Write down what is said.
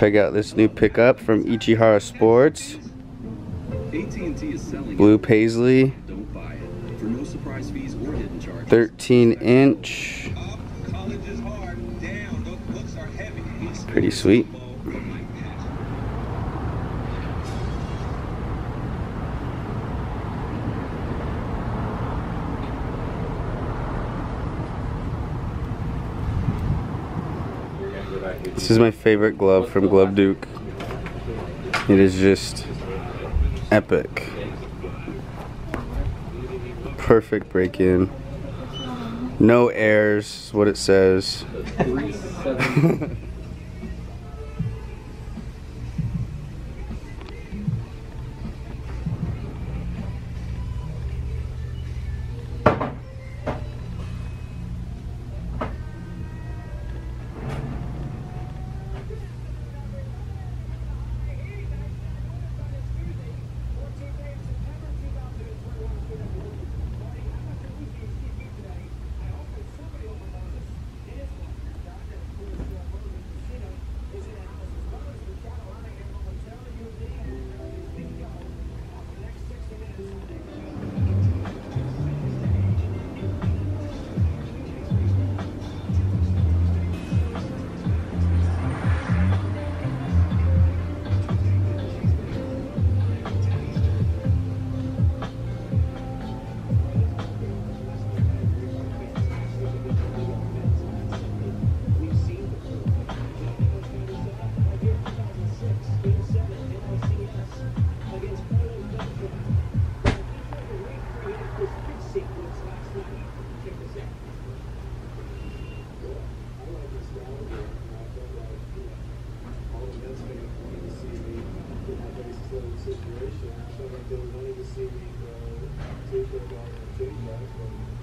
Check out this new pickup from Ishihara Sports. AT&T is selling Blue Paisley, Don't buy it. For This is my favorite glove from Glove Duke. It is just epic. Perfect break in. No airs, what it says. situation. I felt like they were wanting to see me go take about back from.